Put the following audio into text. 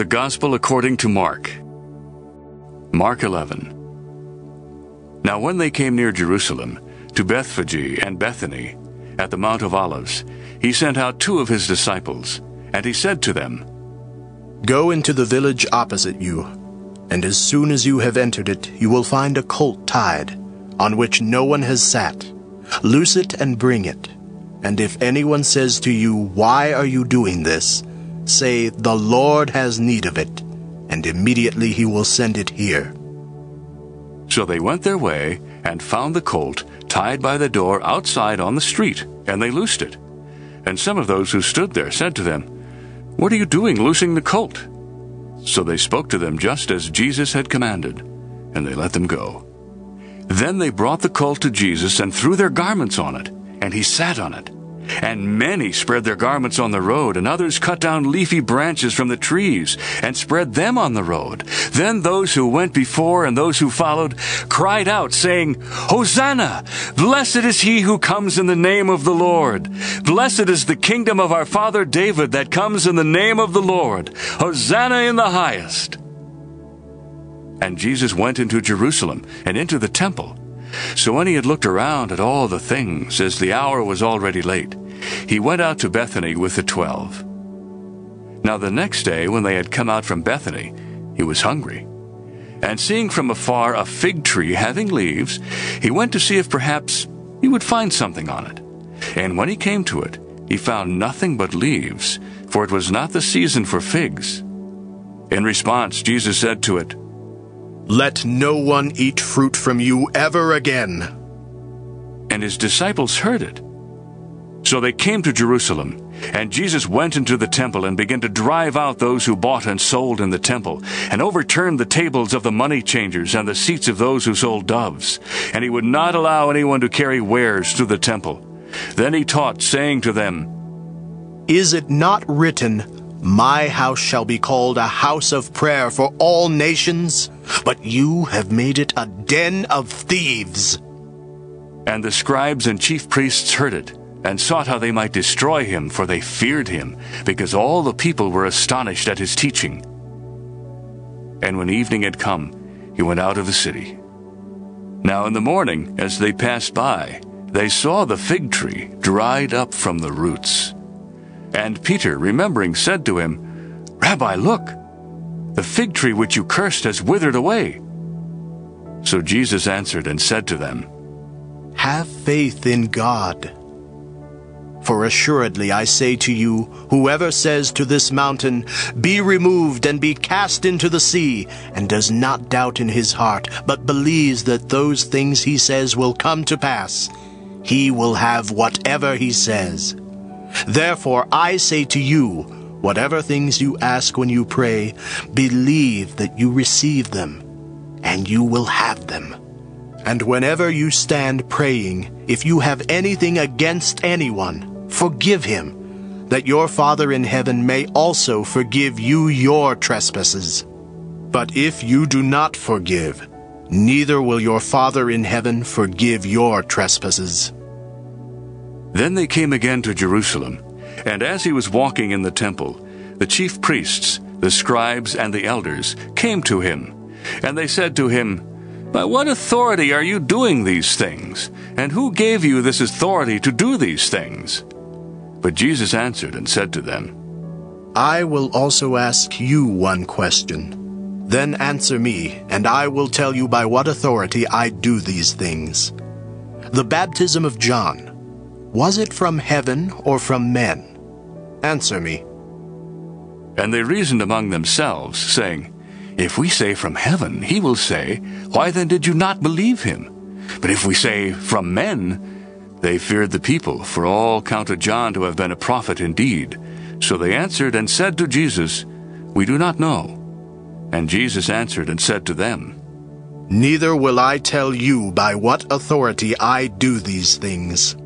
The Gospel according to Mark. Mark 11. Now when they came near Jerusalem, to Bethphage and Bethany, at the Mount of Olives, he sent out two of his disciples, and he said to them, Go into the village opposite you, and as soon as you have entered it, you will find a colt tied, on which no one has sat. Loose it and bring it. And if anyone says to you, Why are you doing this? Say, The Lord has need of it, and immediately he will send it here. So they went their way and found the colt tied by the door outside on the street, and they loosed it. And some of those who stood there said to them, What are you doing loosing the colt? So they spoke to them just as Jesus had commanded, and they let them go. Then they brought the colt to Jesus and threw their garments on it, and he sat on it. And many spread their garments on the road, and others cut down leafy branches from the trees and spread them on the road. Then those who went before and those who followed cried out, saying, Hosanna! Blessed is he who comes in the name of the Lord. Blessed is the kingdom of our father David that comes in the name of the Lord. Hosanna in the highest. And Jesus went into Jerusalem and into the temple. So when he had looked around at all the things, as the hour was already late, he went out to Bethany with the twelve. Now the next day, when they had come out from Bethany, he was hungry. And seeing from afar a fig tree having leaves, he went to see if perhaps he would find something on it. And when he came to it, he found nothing but leaves, for it was not the season for figs. In response, Jesus said to it, Let no one eat fruit from you ever again. And his disciples heard it. So they came to Jerusalem, and Jesus went into the temple and began to drive out those who bought and sold in the temple, and overturned the tables of the money changers and the seats of those who sold doves. And he would not allow anyone to carry wares through the temple. Then he taught, saying to them, Is it not written, My house shall be called a house of prayer for all nations? But you have made it a den of thieves. And the scribes and chief priests heard it, and sought how they might destroy him, for they feared him, because all the people were astonished at his teaching. And when evening had come, he went out of the city. Now in the morning, as they passed by, they saw the fig tree dried up from the roots. And Peter, remembering, said to him, Rabbi, look, the fig tree which you cursed has withered away. So Jesus answered and said to them, Have faith in God. For assuredly I say to you, whoever says to this mountain, Be removed and be cast into the sea, and does not doubt in his heart, but believes that those things he says will come to pass, he will have whatever he says. Therefore I say to you, whatever things you ask when you pray, believe that you receive them, and you will have them. And whenever you stand praying, if you have anything against anyone, forgive him, that your Father in heaven may also forgive you your trespasses. But if you do not forgive, neither will your Father in heaven forgive your trespasses. Then they came again to Jerusalem, and as he was walking in the temple, the chief priests, the scribes, and the elders came to him, and they said to him, By what authority are you doing these things? And who gave you this authority to do these things? But Jesus answered and said to them, I will also ask you one question. Then answer me, and I will tell you by what authority I do these things. The baptism of John, was it from heaven or from men? Answer me. And they reasoned among themselves, saying, If we say from heaven, he will say, Why then did you not believe him? But if we say from men, they feared the people, for all counted John to have been a prophet indeed. So they answered and said to Jesus, We do not know. And Jesus answered and said to them, Neither will I tell you by what authority I do these things.